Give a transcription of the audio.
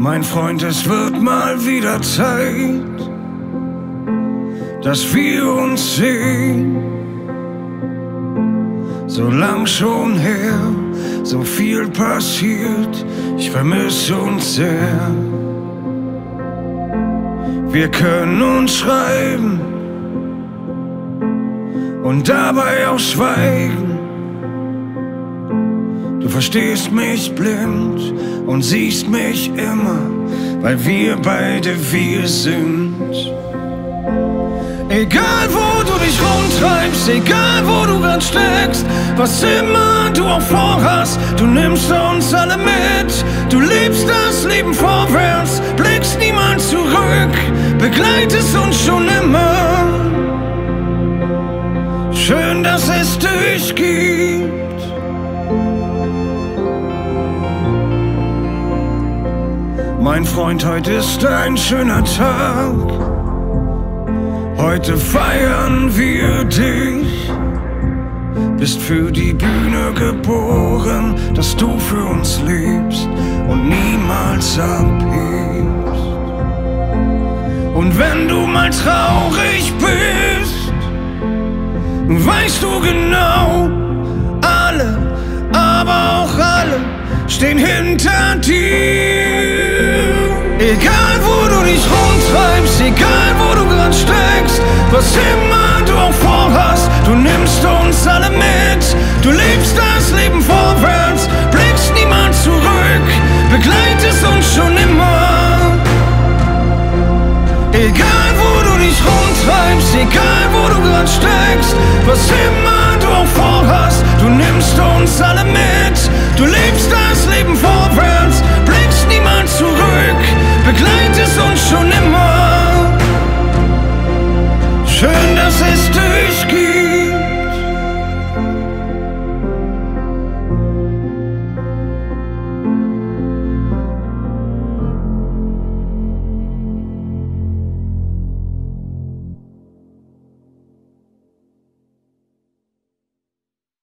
Mein Freund, es wird mal wieder Zeit, dass wir uns sehen. So lang schon her, so viel passiert, ich vermisse uns sehr. Wir können uns schreiben und dabei auch schweigen. Du verstehst mich blind und siehst mich immer, weil wir beide wir sind. Egal wo du dich rumtreibst, egal wo du grad steckst, was immer du auch vorhast, du nimmst uns alle mit. Du liebst das Leben vorwärts, blickst niemals zurück, begleitest uns schon immer. Schön, dass es dich gibt. Mein Freund, heute ist ein schöner Tag. Heute feiern wir dich. Bist für die Bühne geboren, dass du für uns lebst und niemals abhebst. Und wenn du mal traurig bist, weißt du genau, alle, aber auch alle stehen hinter dir. Egal wo du dich rumtreibst, egal wo du grad steckst, was immer du auch vorhast, du nimmst uns alle mit. Du lebst das Leben vorwärts, blickst niemals zurück, begleitest uns schon immer. Egal wo du dich rumtreibst, egal wo du grad steckst, was immer du auch vorhast, du nimmst uns alle mit.